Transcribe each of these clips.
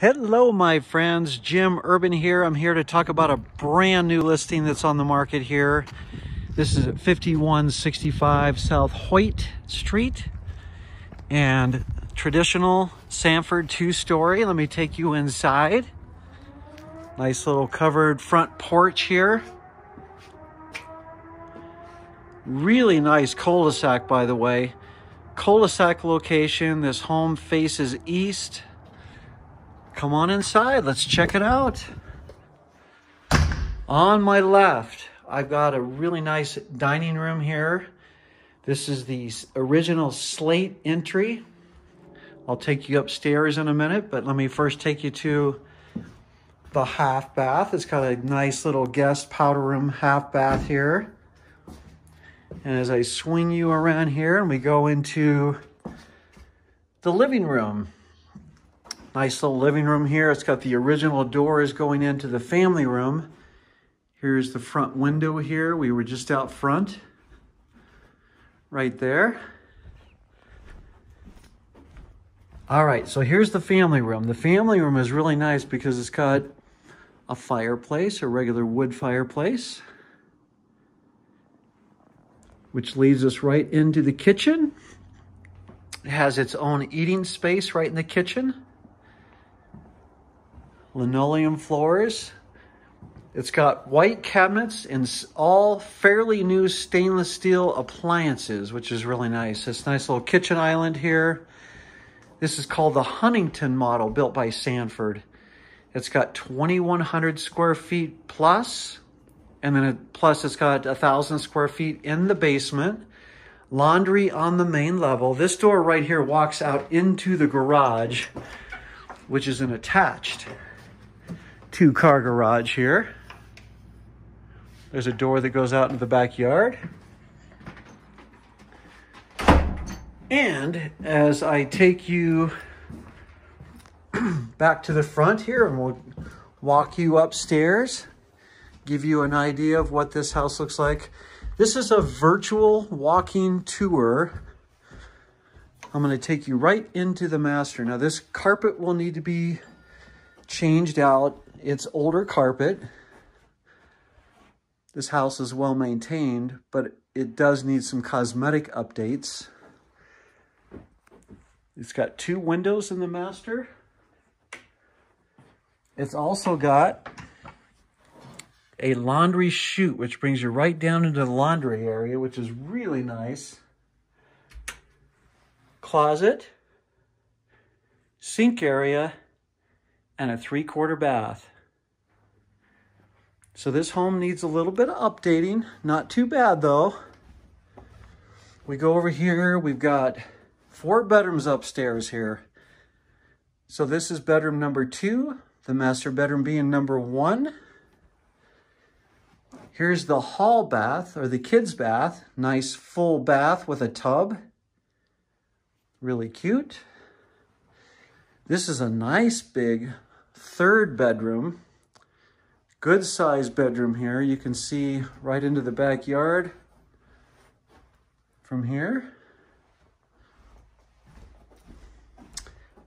Hello, my friends. Jim Urban here. I'm here to talk about a brand new listing that's on the market here. This is at 5165 South Hoyt Street and traditional Sanford two-story. Let me take you inside. Nice little covered front porch here. Really nice cul-de-sac, by the way. Cul-de-sac location. This home faces east come on inside. Let's check it out. On my left, I've got a really nice dining room here. This is the original slate entry. I'll take you upstairs in a minute, but let me first take you to the half bath. It's got a nice little guest powder room half bath here. And as I swing you around here and we go into the living room, Nice little living room here. It's got the original doors going into the family room. Here's the front window here. We were just out front. Right there. All right, so here's the family room. The family room is really nice because it's got a fireplace, a regular wood fireplace, which leads us right into the kitchen. It has its own eating space right in the kitchen linoleum floors. It's got white cabinets and all fairly new stainless steel appliances, which is really nice. This nice little kitchen island here. This is called the Huntington model built by Sanford. It's got 2,100 square feet plus, and then plus it's got 1,000 square feet in the basement. Laundry on the main level. This door right here walks out into the garage, which is an attached two car garage here. There's a door that goes out into the backyard. And as I take you back to the front here and we'll walk you upstairs, give you an idea of what this house looks like. This is a virtual walking tour. I'm gonna take you right into the master. Now this carpet will need to be changed out it's older carpet. This house is well maintained, but it does need some cosmetic updates. It's got two windows in the master. It's also got a laundry chute, which brings you right down into the laundry area, which is really nice. Closet, sink area, and a three-quarter bath. So this home needs a little bit of updating. Not too bad though. We go over here, we've got four bedrooms upstairs here. So this is bedroom number two, the master bedroom being number one. Here's the hall bath, or the kids bath. Nice full bath with a tub. Really cute. This is a nice big third bedroom. Good sized bedroom here. You can see right into the backyard from here.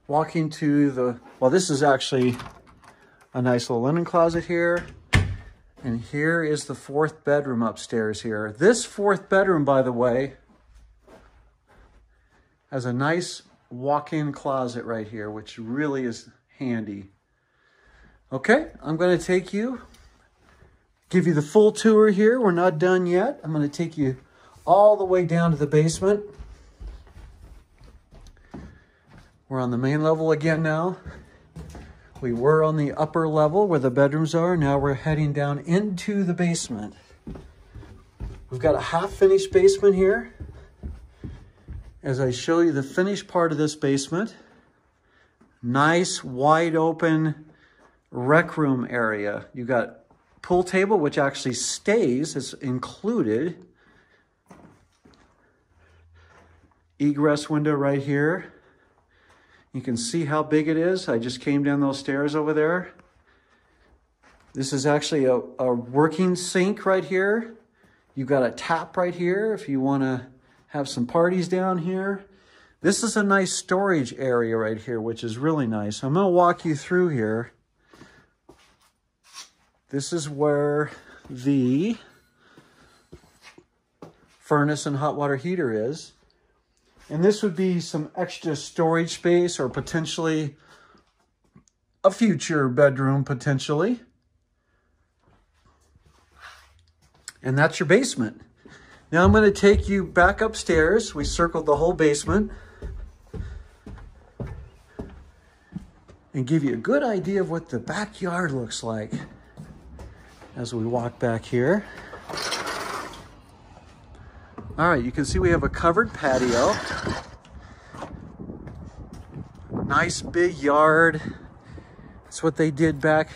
Walking to the, well, this is actually a nice little linen closet here. And here is the fourth bedroom upstairs here. This fourth bedroom, by the way, has a nice walk-in closet right here, which really is handy. Okay, I'm going to take you, give you the full tour here. We're not done yet. I'm going to take you all the way down to the basement. We're on the main level again now. We were on the upper level where the bedrooms are. Now we're heading down into the basement. We've got a half finished basement here. As I show you the finished part of this basement, nice wide open rec room area. You got pool table, which actually stays, it's included. Egress window right here. You can see how big it is. I just came down those stairs over there. This is actually a, a working sink right here. You've got a tap right here if you want to have some parties down here. This is a nice storage area right here, which is really nice. I'm going to walk you through here. This is where the furnace and hot water heater is. And this would be some extra storage space or potentially a future bedroom, potentially. And that's your basement. Now I'm going to take you back upstairs. We circled the whole basement. And give you a good idea of what the backyard looks like as we walk back here. All right, you can see we have a covered patio. Nice big yard. That's what they did back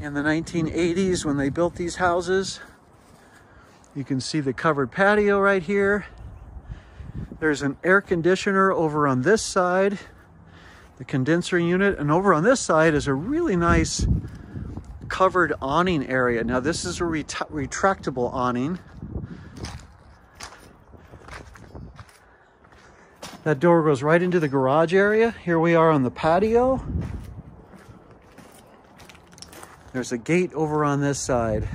in the 1980s when they built these houses. You can see the covered patio right here. There's an air conditioner over on this side, the condenser unit, and over on this side is a really nice covered awning area. Now this is a ret retractable awning. That door goes right into the garage area. Here we are on the patio. There's a gate over on this side.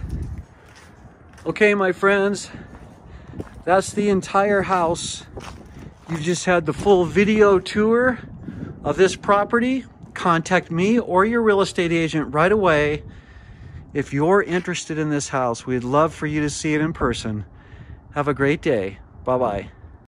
Okay, my friends, that's the entire house. You've just had the full video tour of this property. Contact me or your real estate agent right away. If you're interested in this house, we'd love for you to see it in person. Have a great day. Bye-bye.